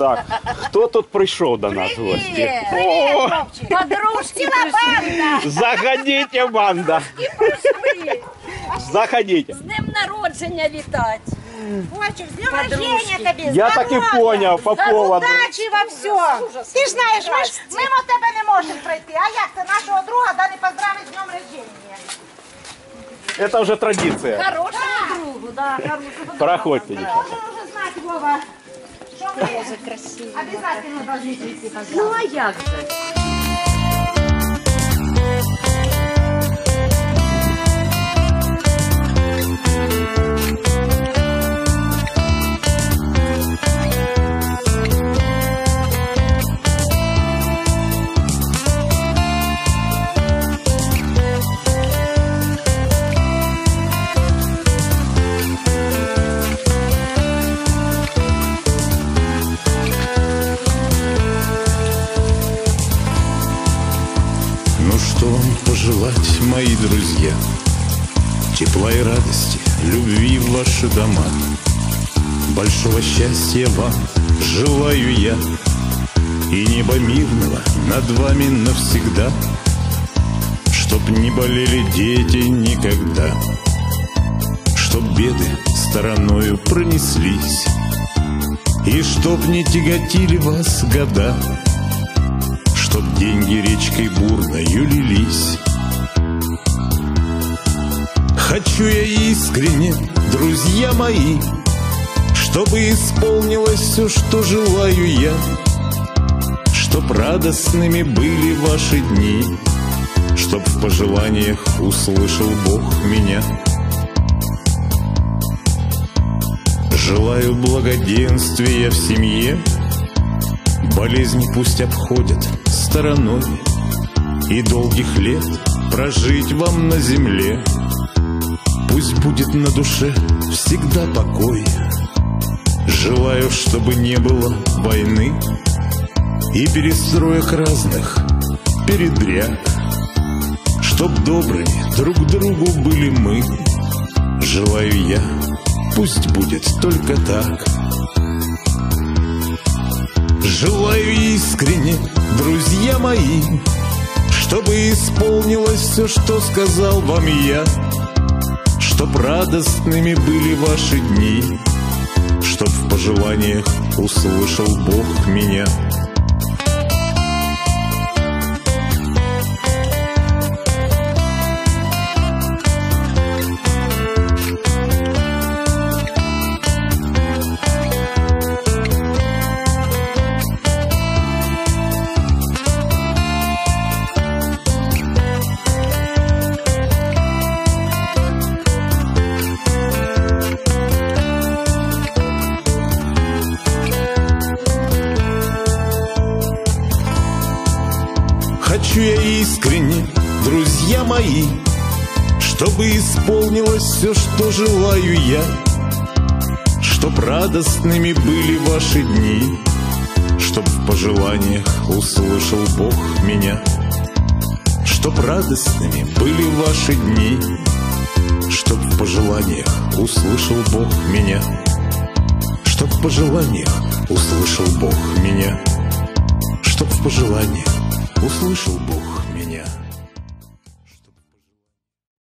Так, хто тут прийшов до нас в гості? Привіт, О, хлопчик. Подружки Ціла банда. заходите, банда. Заходите. з днем народження вітать. Хлопчик, з днем Подружки. рождения тобі. Я так і здоров'я, поняв по поводу. Удачі во всьому. Ти ж знаєш, ми ж мимо тебе не можемо пройти. А як це нашого друга да не поздравить з днем рождения? Это уже традиция. Хорошому другу, да, хорошому Проходьте, Ти девчата. должен уже знати, Вова, обов'язково должны прийти поздравити. Ну а як же? Пожелать, мои друзья? Тепла и радости, любви в ваши дома. Большого счастья вам желаю я. И неба мирного над вами навсегда. Чтоб не болели дети никогда. Чтоб беды стороною пронеслись. И чтоб не тяготили вас года. Чтоб деньги речкой бурною лились Хочу я искренне, друзья мои Чтобы исполнилось все, что желаю я Чтоб радостными были ваши дни Чтоб в пожеланиях услышал Бог меня. Желаю благоденствия в семье Болезни пусть обходят стороной И долгих лет прожить вам на земле. Пусть будет на душе всегда покой. Желаю, чтобы не было войны И перестроек разных передряг. Чтоб добрыми друг другу были мы. Желаю я, пусть будет только так. Желаю искренне, друзья мои, Чтобы исполнилось все, что сказал вам я, Чтоб радостными были ваши дни, Чтоб в пожеланиях услышал Бог меня. Хочу я искренне, друзья мои, Чтобы исполнилось все, что желаю я, Чтоб радостными были ваши дни, Чтоб в пожеланиях услышал Бог меня. Чтоб радостными были ваши дни, Чтоб в пожеланиях услышал Бог меня. Чтоб в пожеланиях услышал Бог меня. Чтоб в пожеланиях услышал Бог